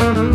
Mm-hmm.